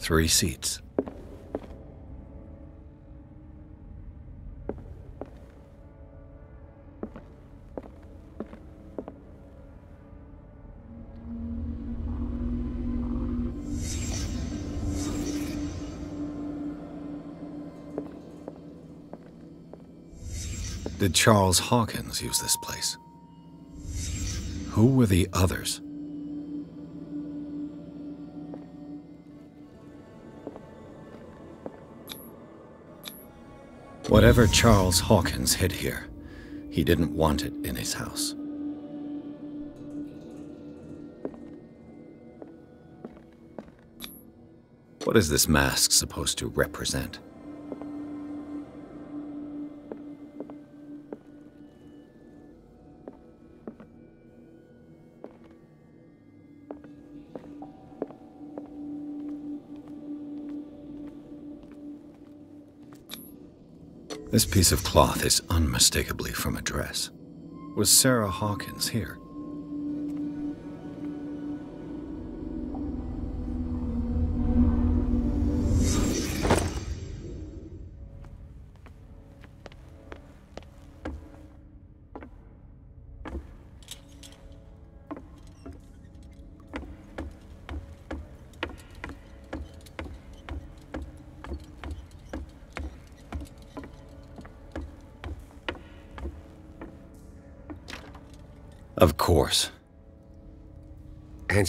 Three seats. Did Charles Hawkins use this place? Who were the others? Whatever Charles Hawkins hid here, he didn't want it in his house. What is this mask supposed to represent? This piece of cloth is unmistakably from a dress. Was Sarah Hawkins here?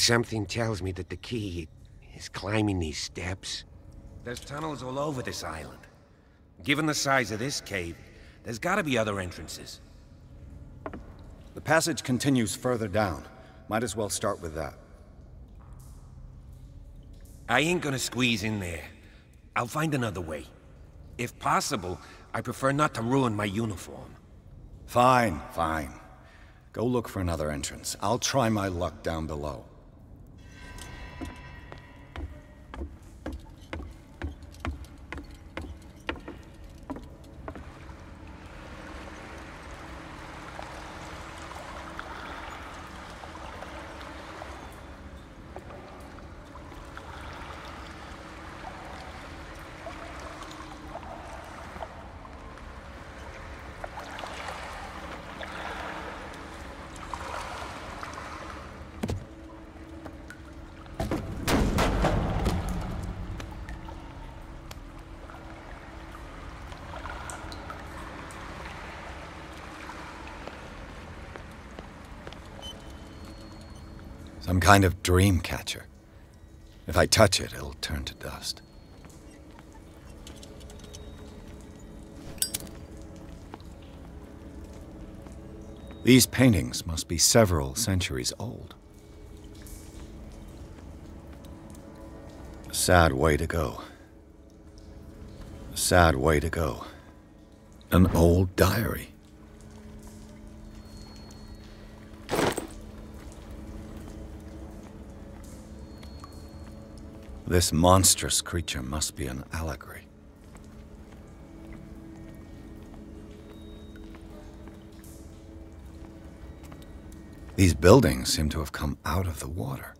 Something tells me that the key is climbing these steps. There's tunnels all over this island. Given the size of this cave, there's gotta be other entrances. The passage continues further down. Might as well start with that. I ain't gonna squeeze in there. I'll find another way. If possible, I prefer not to ruin my uniform. Fine, fine. Go look for another entrance. I'll try my luck down below. Some kind of dream catcher. If I touch it, it'll turn to dust. These paintings must be several centuries old. Sad way to go. Sad way to go. An old diary. This monstrous creature must be an allegory. These buildings seem to have come out of the water.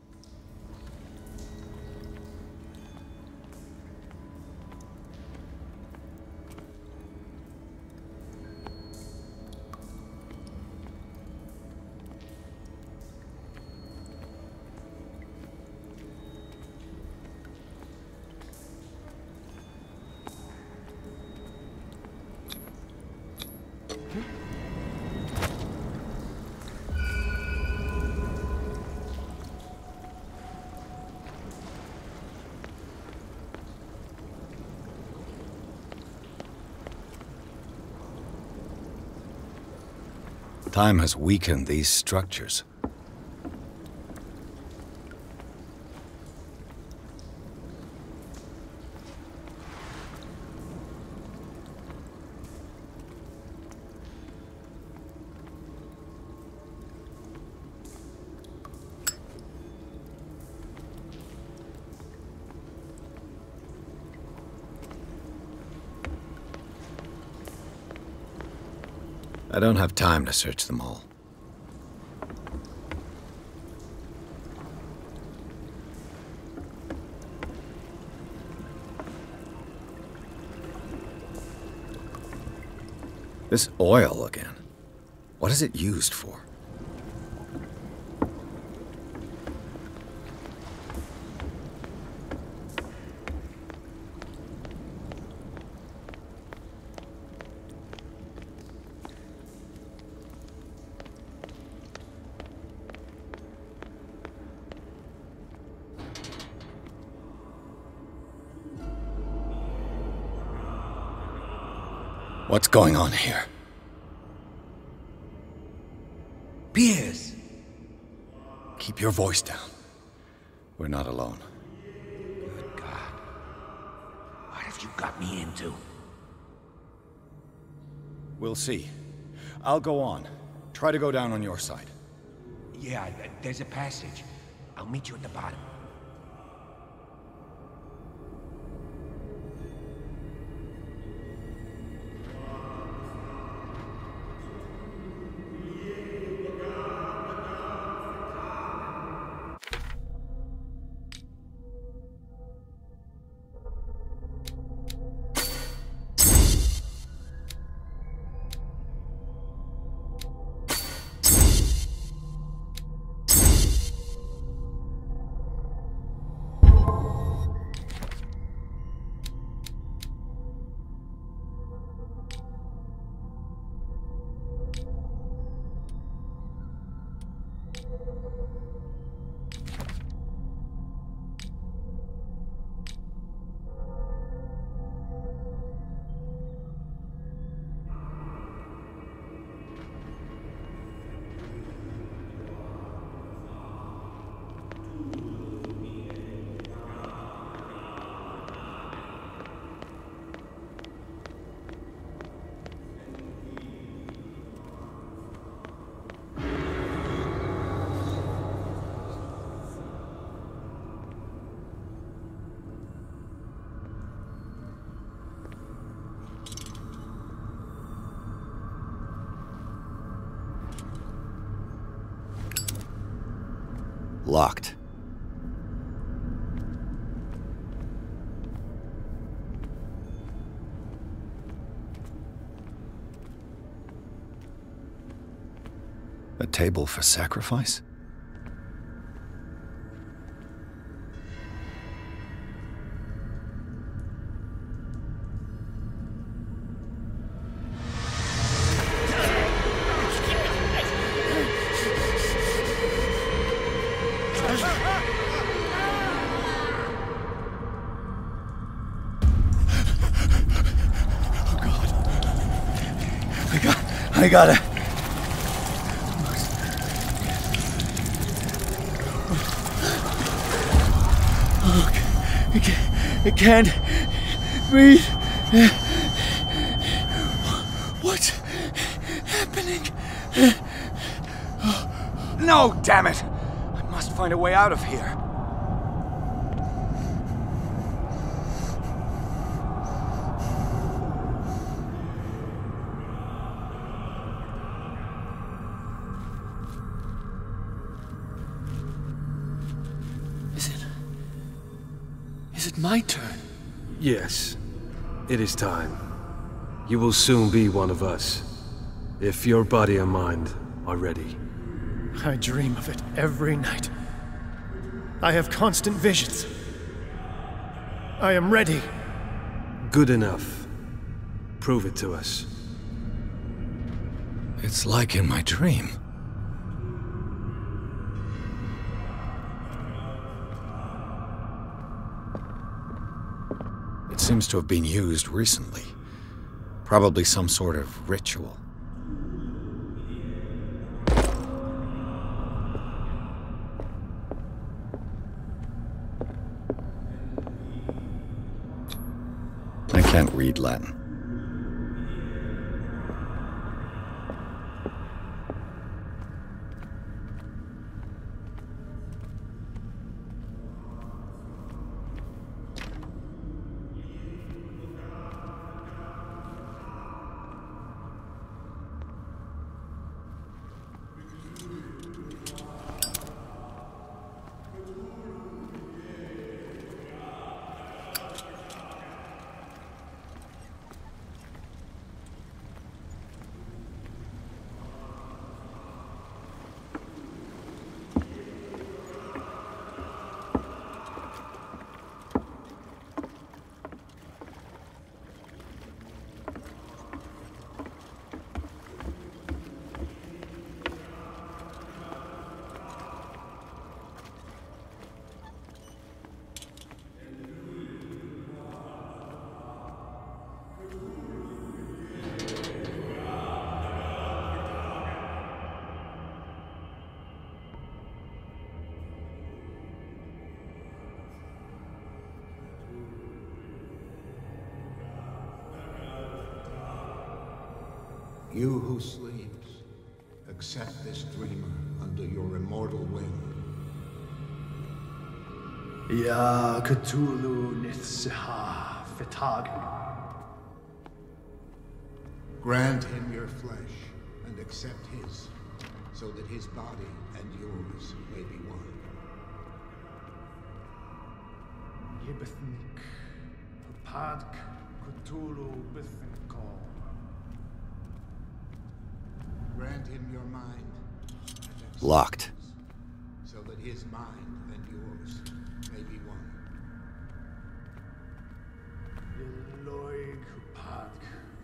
Time has weakened these structures. don't have time to search them all. This oil again. What is it used for? What's going on here? Pierce! Keep your voice down. We're not alone. Good God. What have you got me into? We'll see. I'll go on. Try to go down on your side. Yeah, there's a passage. I'll meet you at the bottom. Locked. A table for sacrifice? Gotta. I can't, I can't breathe. What's happening? No, damn it! I must find a way out of here. Yes, it is time. You will soon be one of us, if your body and mind are ready. I dream of it every night. I have constant visions. I am ready. Good enough. Prove it to us. It's like in my dream. Seems to have been used recently. Probably some sort of ritual. I can't read Latin. Sleeps, accept this dreamer under your immortal wing. Ya Cthulhu Nithsiha. Grant him your flesh and accept his, so that his body and yours may be one. Yibithnik Padk Cthulhu. Grant him your mind Locked. so that his mind and yours may be one. Eloig Padk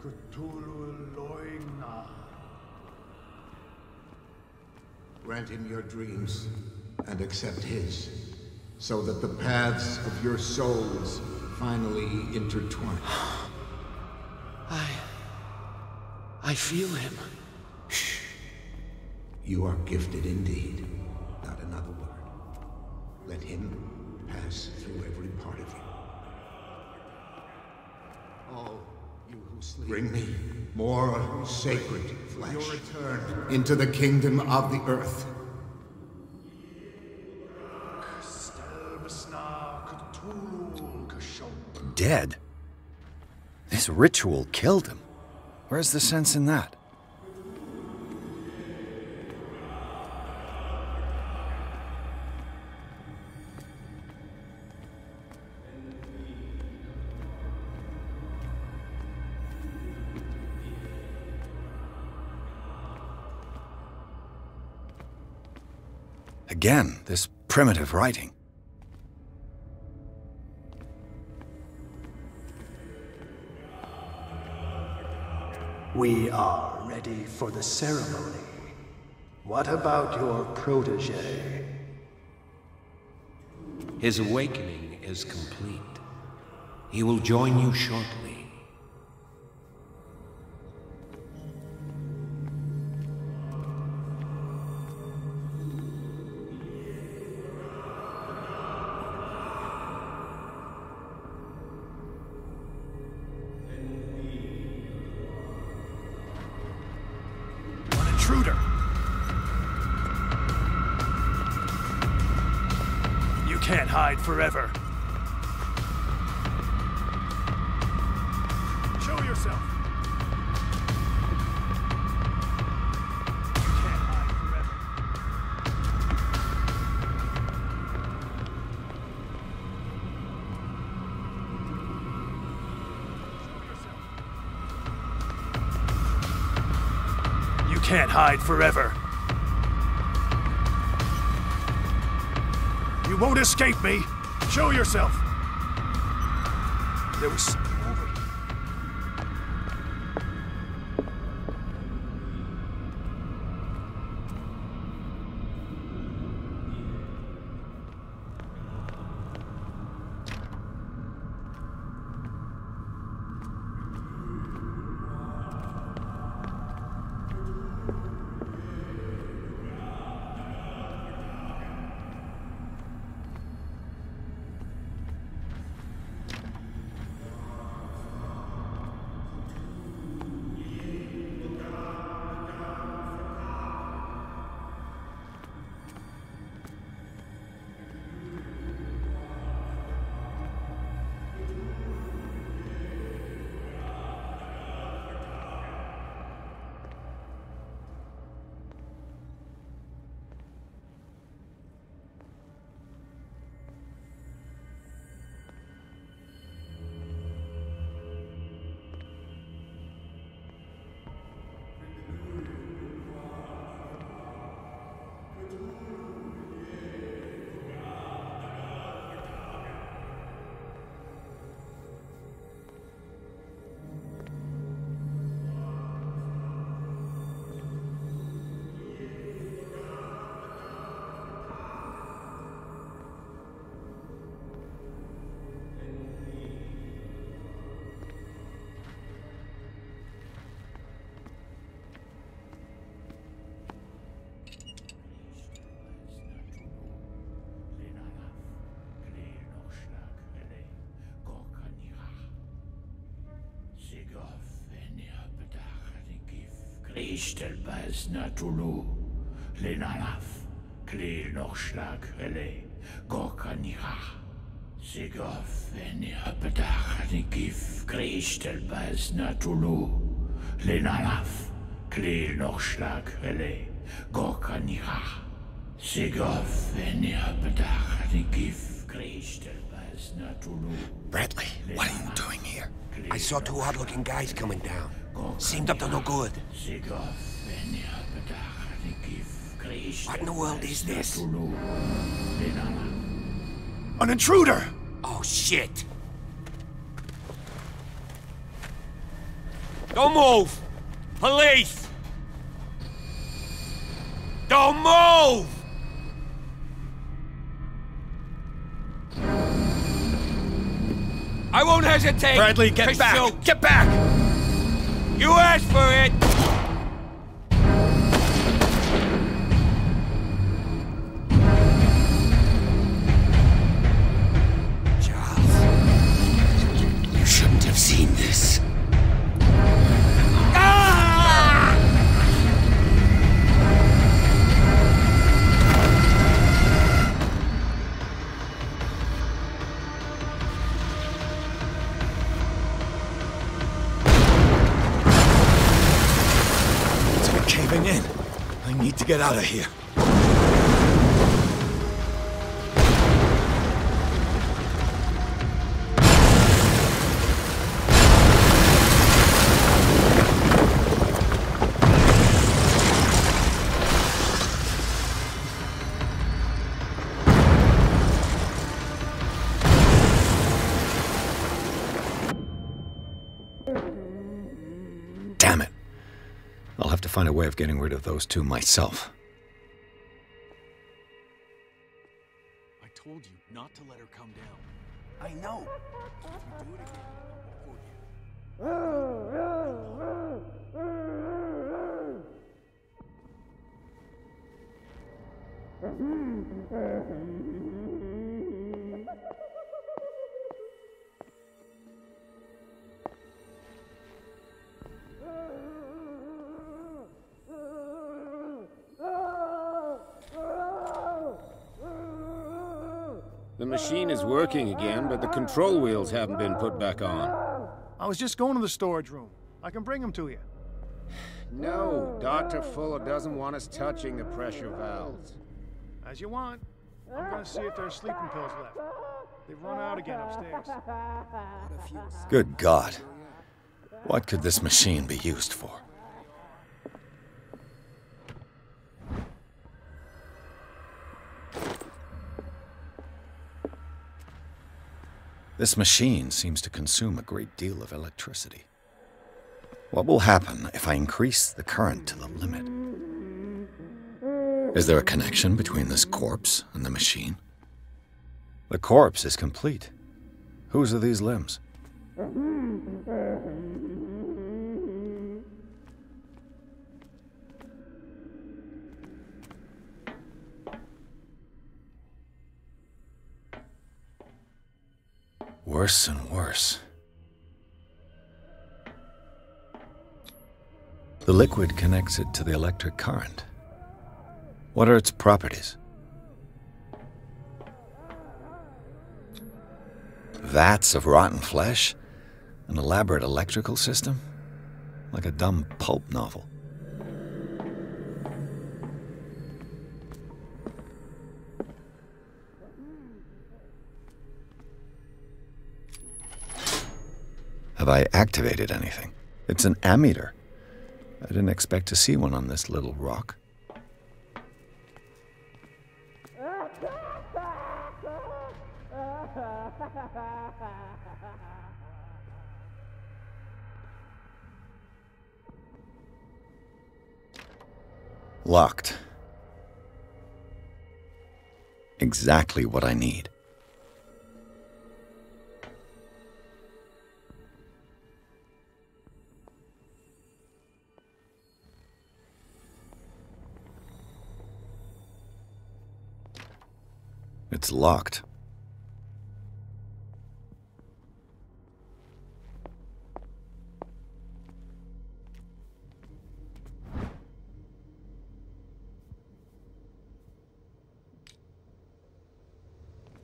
Cthulhu Eloigna. Grant him your dreams and accept his, so that the paths of your souls finally intertwine. I. I feel him. You are gifted indeed. Not another word. Let him pass through every part of you. All you who sleep. Bring me more sacred flesh. Your return into the kingdom of the earth. Stelbisna Cthulhu Kashon. Dead? This ritual killed him. Where's the sense in that? Again, this primitive writing. We are ready for the ceremony. What about your protege? His awakening is complete. He will join you shortly. Forever. You won't escape me. Show yourself. There was Richten baiz na Toulouse, le nalaf, klil nor shlak rele, gorkan ira. Segov en ira bedach an gif, Richten baiz na Toulouse, le nalaf, klil nor shlak rele, gorkan ira. Segov en ira bedach an gif, Richten baiz na Toulouse. Bradley, what are you doing I saw two odd-looking guys coming down. Seemed up to no good. What in the world is this? An intruder! Oh, shit! Don't move! Police! Don't move! I won't hesitate! Bradley, get back! Get back! You asked for it! Out of here. Damn it. I'll have to find a way of getting rid of those two myself. Told you not to let her come down. I know. If you do it again, I'll report you. machine is working again, but the control wheels haven't been put back on. I was just going to the storage room. I can bring them to you. No, Dr. Fuller doesn't want us touching the pressure valves. As you want. I'm gonna see if there are sleeping pills left. They've run out again upstairs. Good God. What could this machine be used for? This machine seems to consume a great deal of electricity. What will happen if I increase the current to the limit? Is there a connection between this corpse and the machine? The corpse is complete. Whose are these limbs? Worse and worse. The liquid connects it to the electric current. What are its properties? Vats of rotten flesh? An elaborate electrical system? Like a dumb pulp novel. Have I activated anything? It's an ammeter. I didn't expect to see one on this little rock. Locked. Exactly what I need. It's locked.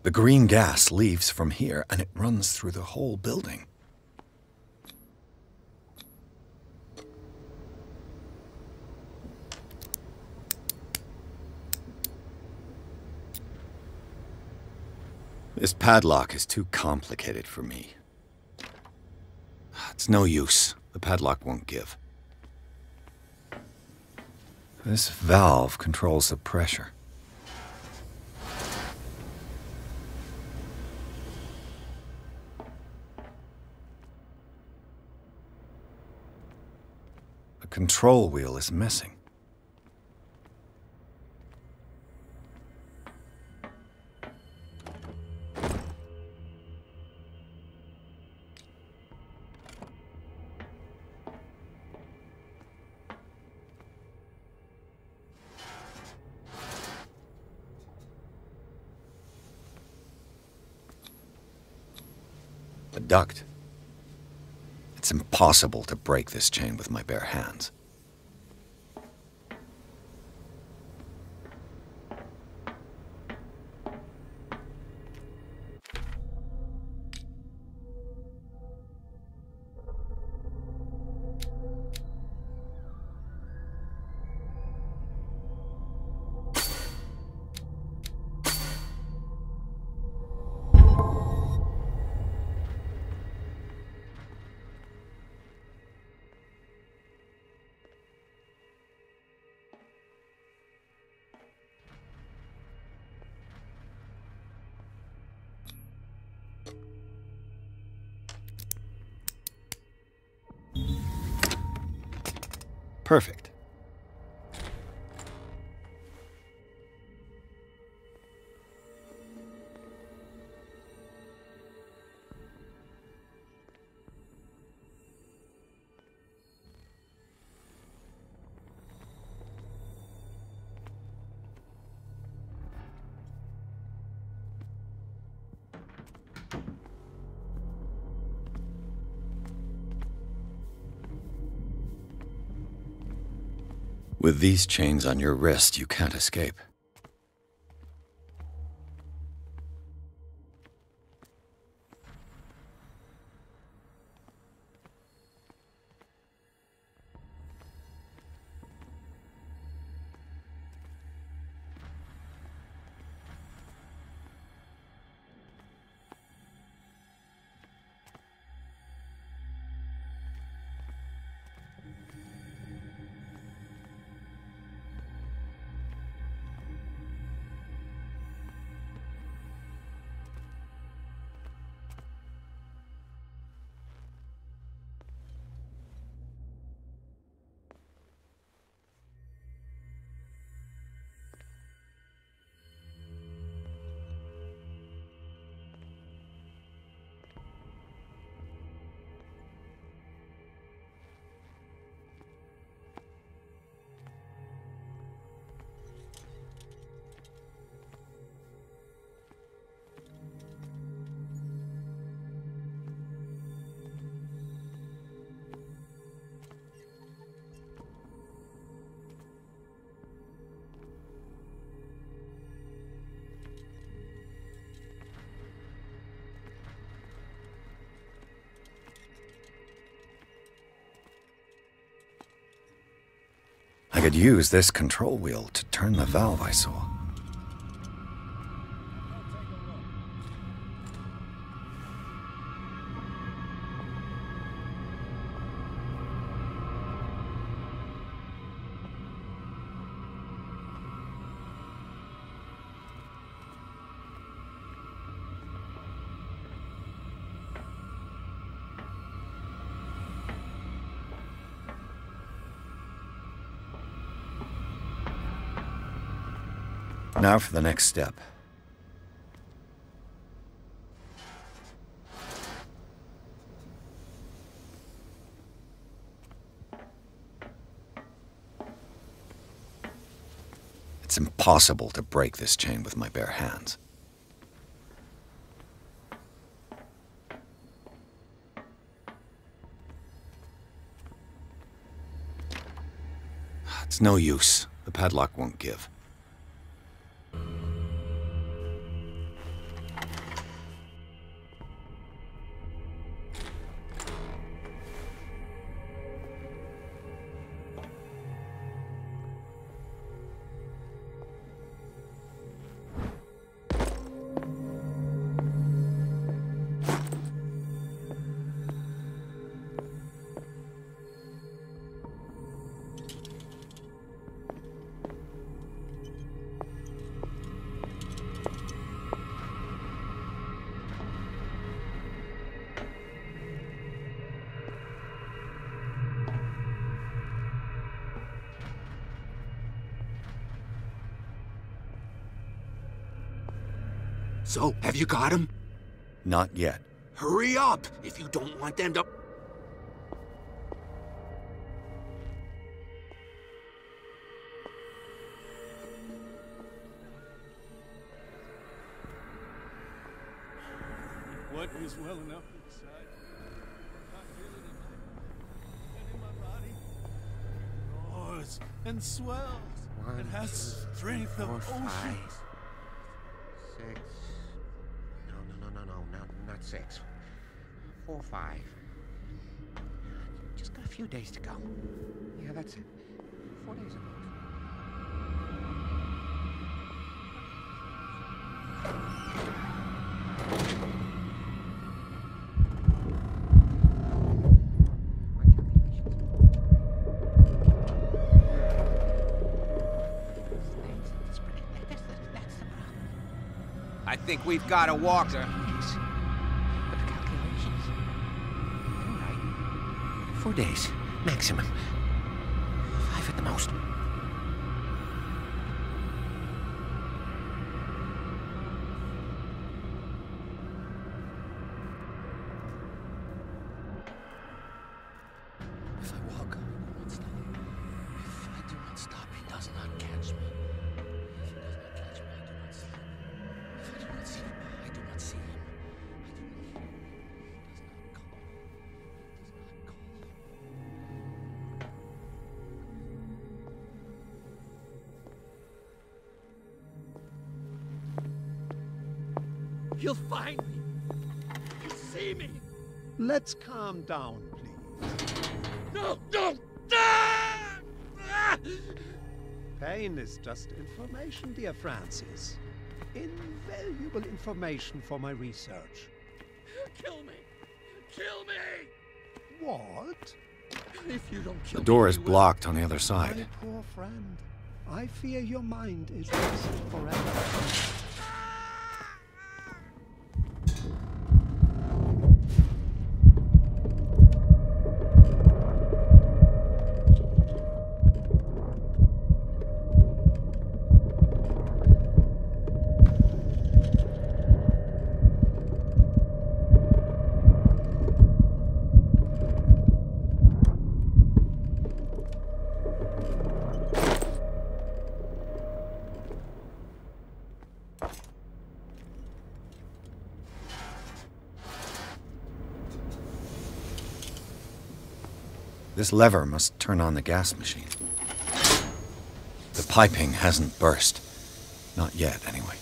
The green gas leaves from here and it runs through the whole building. This padlock is too complicated for me. It's no use. The padlock won't give. This valve controls the pressure. The control wheel is missing. A duct. It's impossible to break this chain with my bare hands. Perfect. With these chains on your wrist, you can't escape. I could use this control wheel to turn the valve I saw. Now for the next step. It's impossible to break this chain with my bare hands. It's no use. The padlock won't give. You got him? Not yet. Hurry up, if you don't want them to... six. Four, five. Just got a few days to go. Yeah, that's it. Four days ago. I think we've got a walker. Days, maximum. Let's calm down, please. No, no! Ah! Ah! Pain is just information, dear Francis. Invaluable information for my research. Kill me! Kill me! What? If you don't kill The door me, is blocked on the other side. My side. poor friend. I fear your mind is lost forever. This lever must turn on the gas machine. The piping hasn't burst. Not yet, anyway.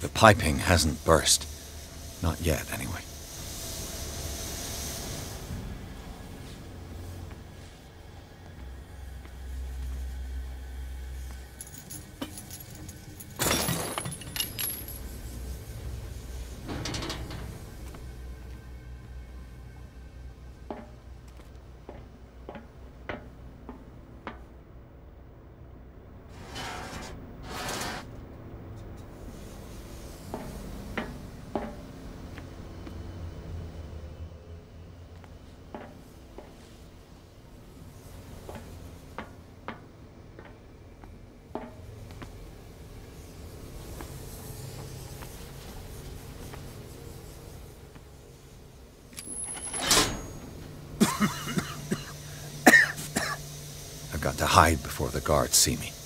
The piping hasn't burst. Not yet, anyway. I've got to hide before the guards see me.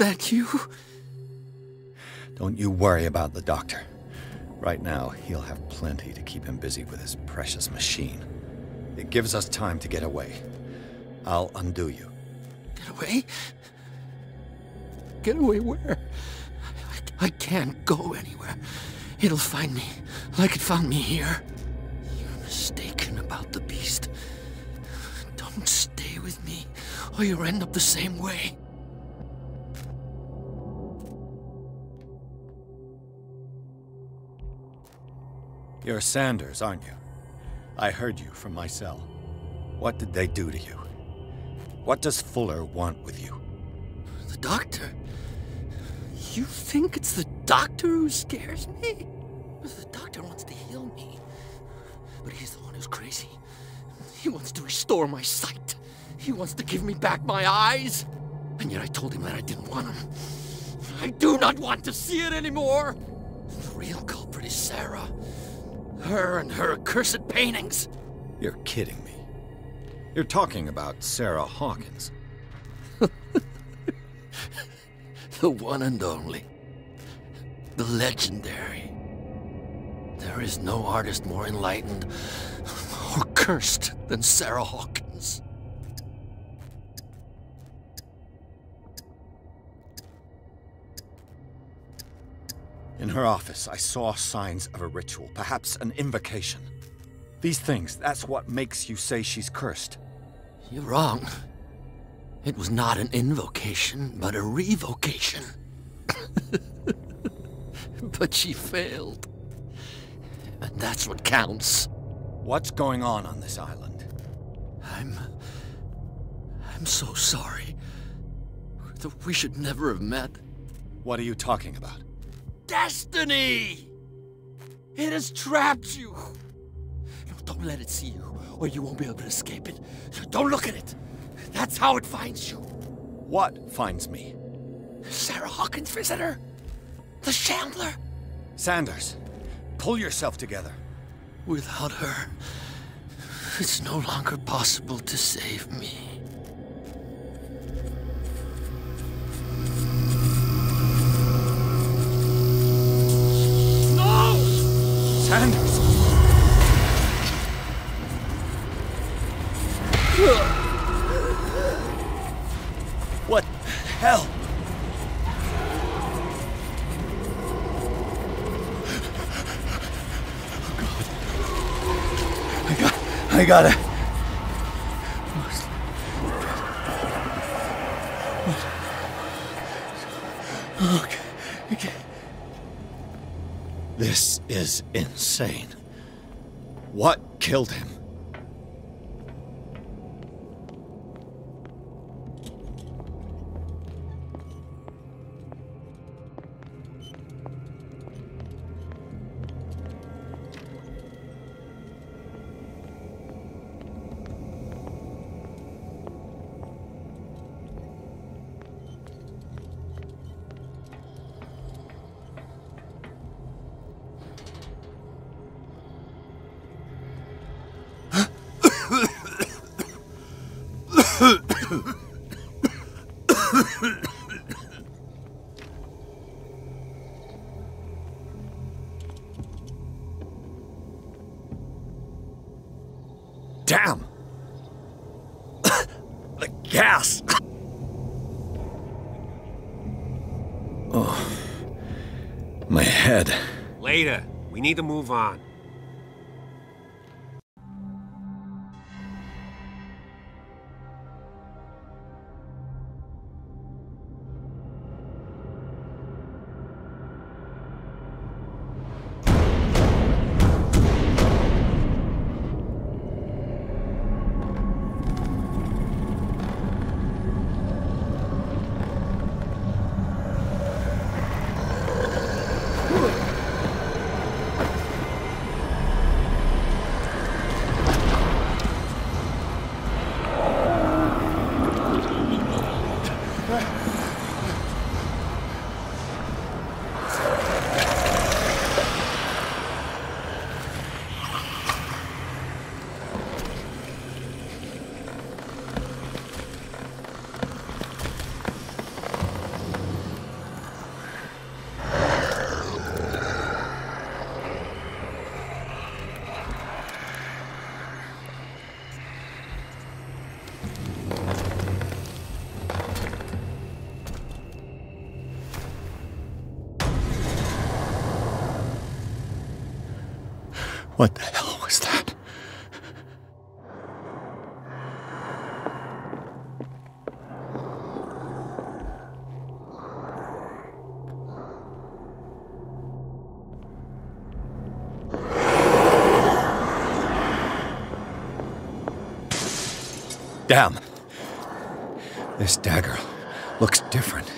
That you? Don't you worry about the doctor. Right now, he'll have plenty to keep him busy with his precious machine. It gives us time to get away. I'll undo you. Get away? Get away where? I, I can't go anywhere. It'll find me, like it found me here. You're mistaken about the beast. Don't stay with me, or you'll end up the same way. You're Sanders, aren't you? I heard you from my cell. What did they do to you? What does Fuller want with you? The doctor? You think it's the doctor who scares me? The doctor wants to heal me. But he's the one who's crazy. He wants to restore my sight. He wants to give me back my eyes. And yet I told him that I didn't want him. I do not want to see it anymore. The real culprit is Sarah. Her and her accursed paintings. You're kidding me. You're talking about Sarah Hawkins. the one and only. The legendary. There is no artist more enlightened or cursed than Sarah Hawkins. In her office, I saw signs of a ritual, perhaps an invocation. These things, that's what makes you say she's cursed. You're wrong. It was not an invocation, but a revocation. but she failed. And that's what counts. What's going on on this island? I'm. I'm so sorry. That we should never have met. What are you talking about? Destiny! It has trapped you. No, don't let it see you, or you won't be able to escape it. Don't look at it. That's how it finds you. What finds me? Sarah Hawkins' visitor. The Shambler. Sanders, pull yourself together. Without her, it's no longer possible to save me. Sanders! What the hell? Oh, I got. I gotta. Okay. Oh, okay. This is insane. What killed him? Need to move on. Damn. This dagger looks different.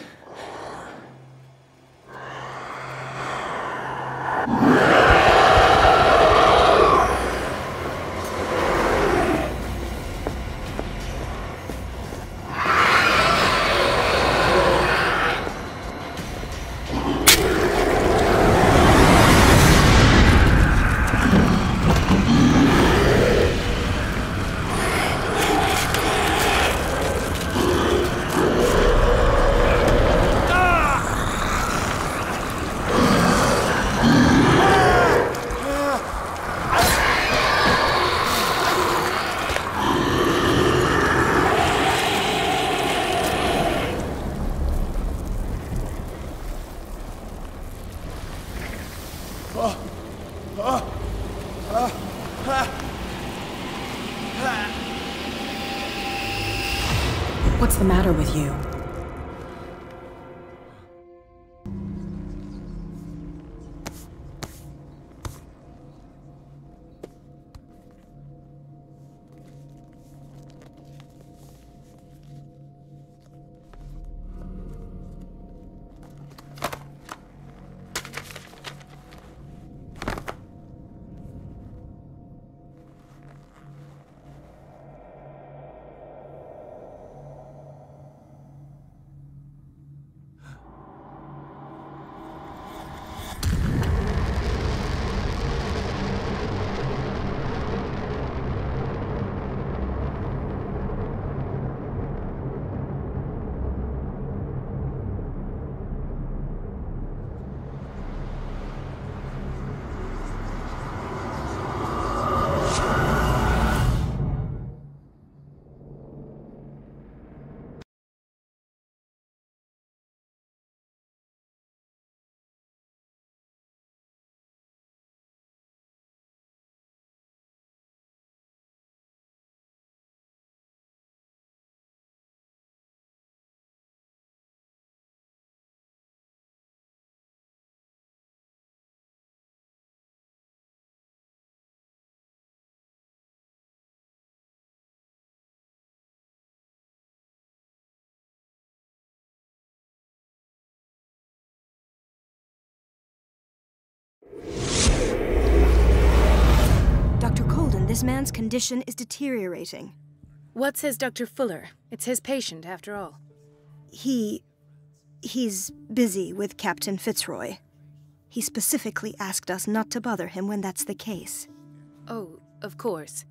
This man's condition is deteriorating. What says Dr. Fuller? It's his patient, after all. He. he's busy with Captain Fitzroy. He specifically asked us not to bother him when that's the case. Oh, of course.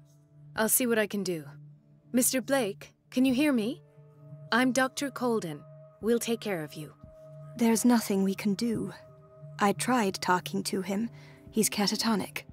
I'll see what I can do. Mr. Blake, can you hear me? I'm Dr. Colden. We'll take care of you. There's nothing we can do. I tried talking to him. He's catatonic.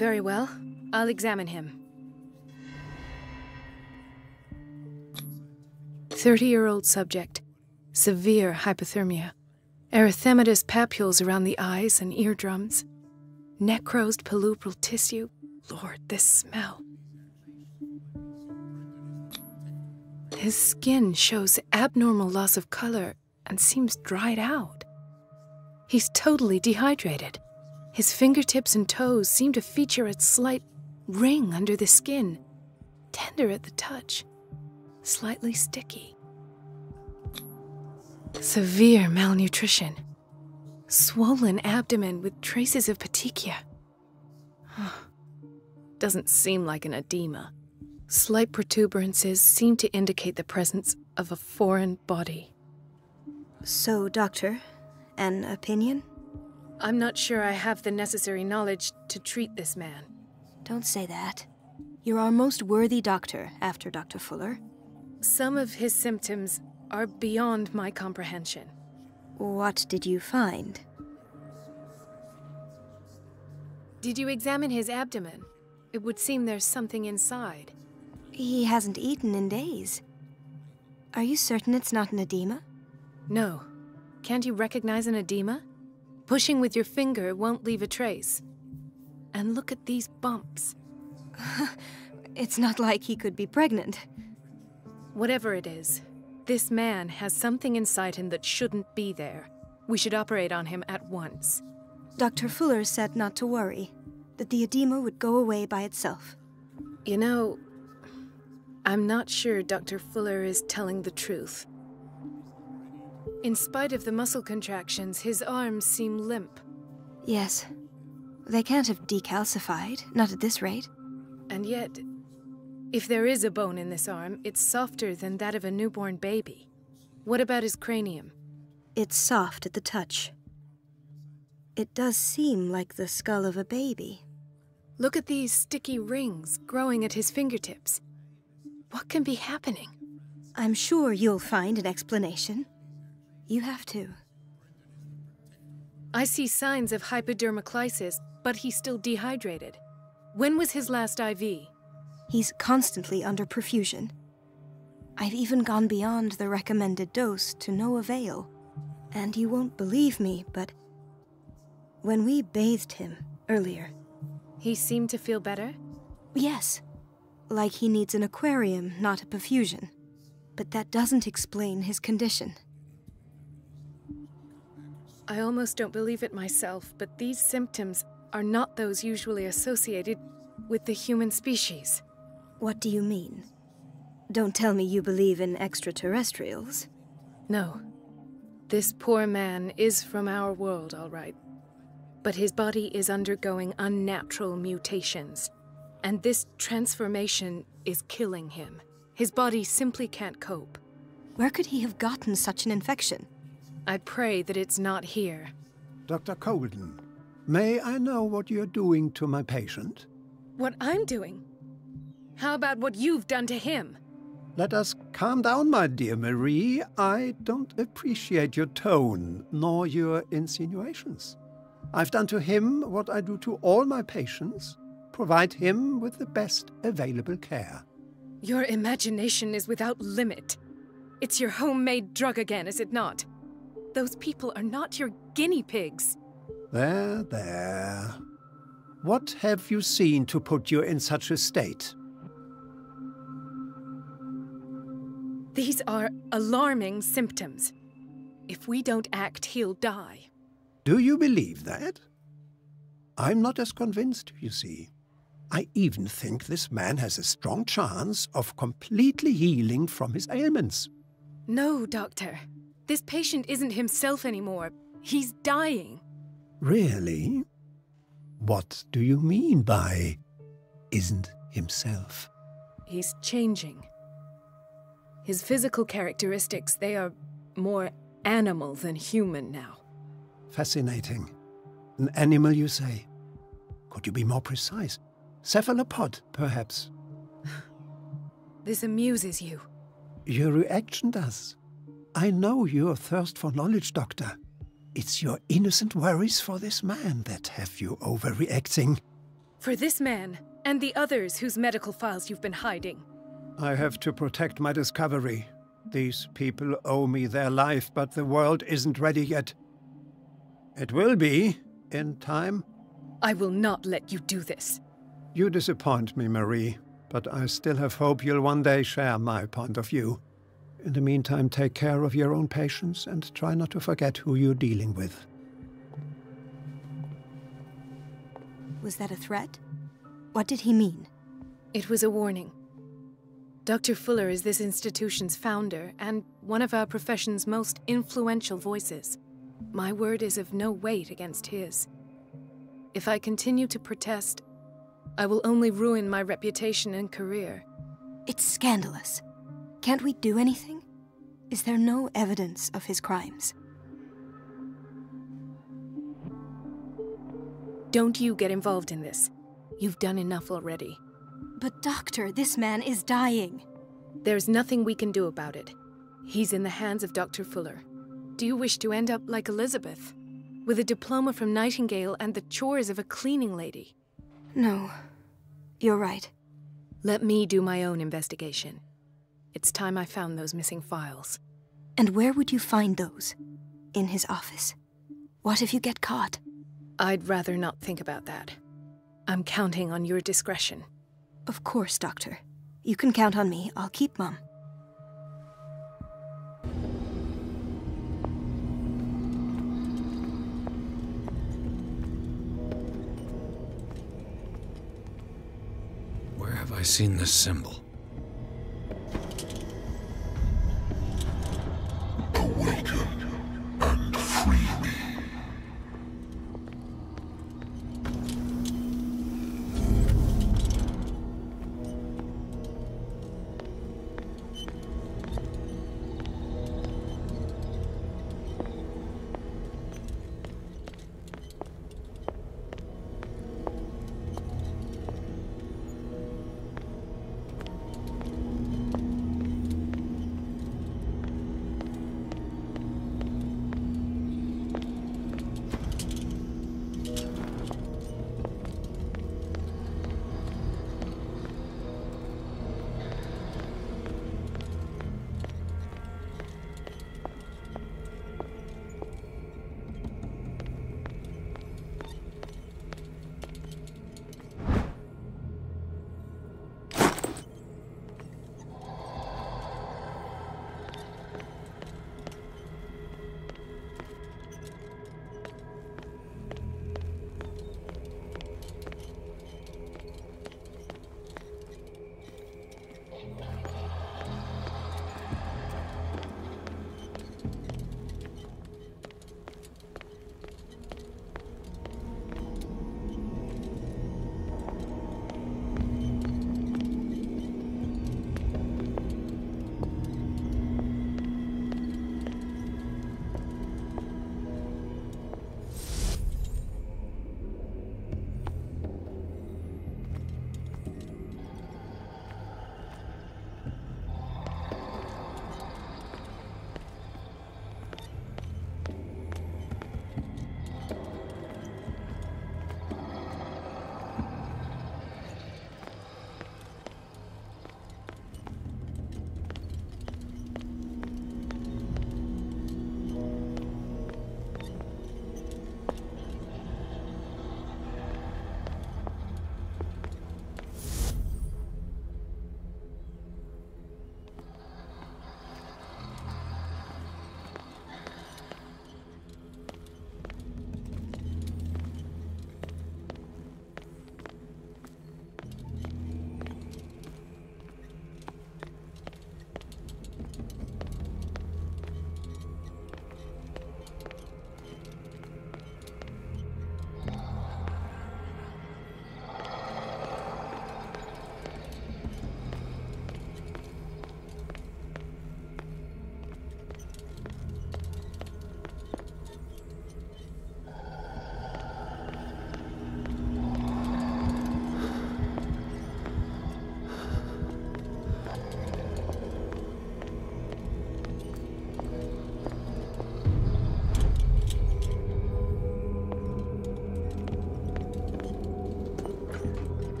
Very well. I'll examine him. 30 year old subject. Severe hypothermia. Erythematous papules around the eyes and eardrums. Necrosed palpebral tissue. Lord, this smell. His skin shows abnormal loss of color and seems dried out. He's totally dehydrated. His fingertips and toes seem to feature a slight ring under the skin, tender at the touch, slightly sticky. Severe malnutrition. Swollen abdomen with traces of petechia. Doesn't seem like an edema. Slight protuberances seem to indicate the presence of a foreign body. So, Doctor, an opinion? I'm not sure I have the necessary knowledge to treat this man. Don't say that. You're our most worthy doctor after Dr. Fuller. Some of his symptoms are beyond my comprehension. What did you find? Did you examine his abdomen? It would seem there's something inside. He hasn't eaten in days. Are you certain it's not an edema? No. Can't you recognize an edema? Pushing with your finger won't leave a trace. And look at these bumps. it's not like he could be pregnant. Whatever it is, this man has something inside him that shouldn't be there. We should operate on him at once. Dr. Fuller said not to worry, that the edema would go away by itself. You know, I'm not sure Dr. Fuller is telling the truth. In spite of the muscle contractions, his arms seem limp. Yes. They can't have decalcified, not at this rate. And yet, if there is a bone in this arm, it's softer than that of a newborn baby. What about his cranium? It's soft at the touch. It does seem like the skull of a baby. Look at these sticky rings growing at his fingertips. What can be happening? I'm sure you'll find an explanation. You have to. I see signs of hypodermoclysis, but he's still dehydrated. When was his last IV? He's constantly under perfusion. I've even gone beyond the recommended dose to no avail. And you won't believe me, but when we bathed him earlier. He seemed to feel better? Yes. Like he needs an aquarium, not a perfusion. But that doesn't explain his condition. I almost don't believe it myself, but these symptoms are not those usually associated with the human species. What do you mean? Don't tell me you believe in extraterrestrials. No. This poor man is from our world, all right. But his body is undergoing unnatural mutations. And this transformation is killing him. His body simply can't cope. Where could he have gotten such an infection? I pray that it's not here. Dr. Colden, may I know what you're doing to my patient? What I'm doing? How about what you've done to him? Let us calm down, my dear Marie. I don't appreciate your tone, nor your insinuations. I've done to him what I do to all my patients provide him with the best available care. Your imagination is without limit. It's your homemade drug again, is it not? Those people are not your guinea pigs. There, there. What have you seen to put you in such a state? These are alarming symptoms. If we don't act, he'll die. Do you believe that? I'm not as convinced, you see. I even think this man has a strong chance of completely healing from his ailments. No, Doctor. This patient isn't himself anymore. He's dying. Really? What do you mean by isn't himself? He's changing. His physical characteristics, they are more animal than human now. Fascinating. An animal, you say? Could you be more precise? Cephalopod, perhaps? This amuses you. Your reaction does. I know your thirst for knowledge, Doctor. It's your innocent worries for this man that have you overreacting. For this man, and the others whose medical files you've been hiding. I have to protect my discovery. These people owe me their life, but the world isn't ready yet. It will be, in time. I will not let you do this. You disappoint me, Marie, but I still have hope you'll one day share my point of view. In the meantime, take care of your own patients and try not to forget who you're dealing with. Was that a threat? What did he mean? It was a warning. Dr. Fuller is this institution's founder and one of our profession's most influential voices. My word is of no weight against his. If I continue to protest, I will only ruin my reputation and career. It's scandalous. Can't we do anything? Is there no evidence of his crimes? Don't you get involved in this. You've done enough already. But, Doctor, this man is dying. There's nothing we can do about it. He's in the hands of Dr. Fuller. Do you wish to end up like Elizabeth? With a diploma from Nightingale and the chores of a cleaning lady? No. You're right. Let me do my own investigation. It's time I found those missing files. And where would you find those? In his office? What if you get caught? I'd rather not think about that. I'm counting on your discretion. Of course, Doctor. You can count on me. I'll keep Mum. Where have I seen this symbol?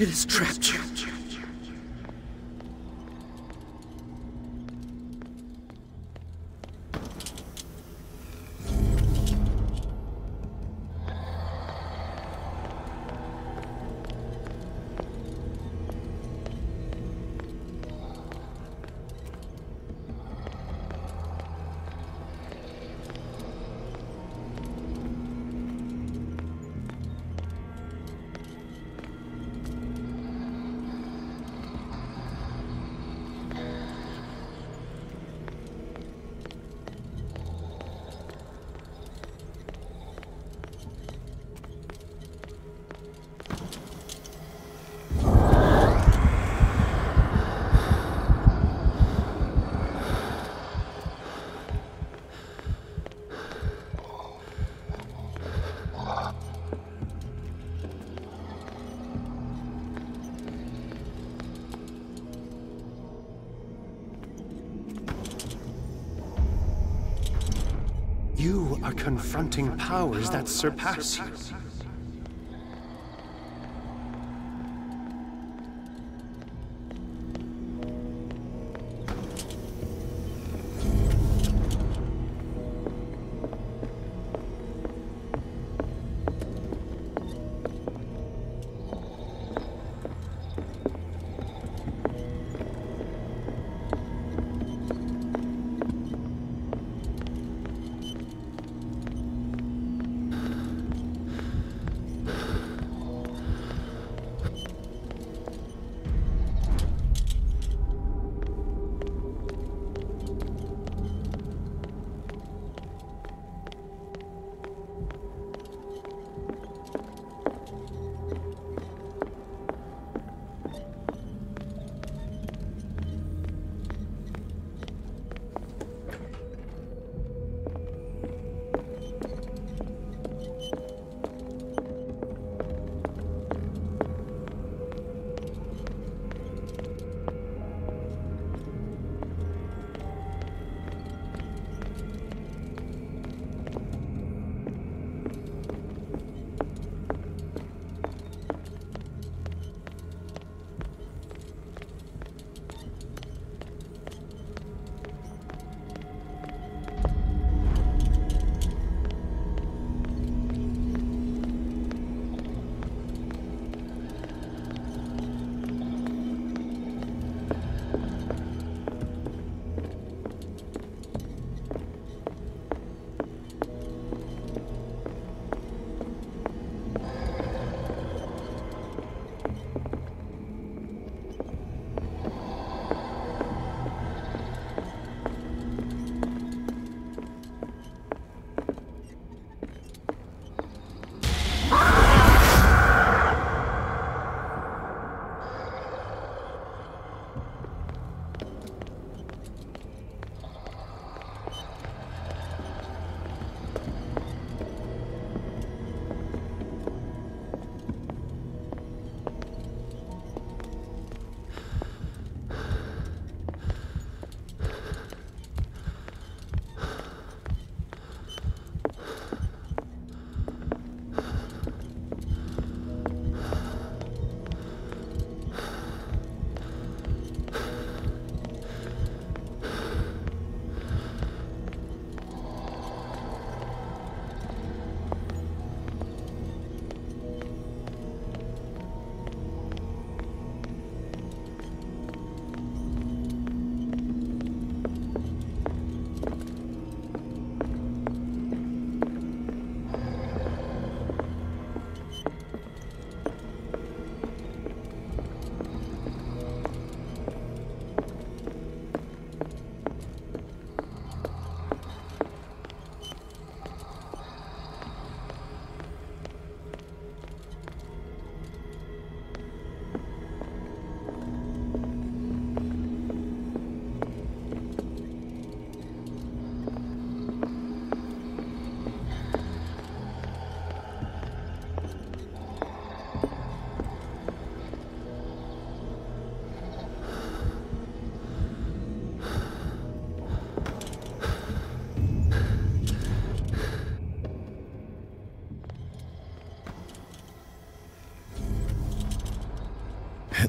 It has trapped you. Confronting powers that surpass you.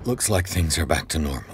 It looks like things are back to normal.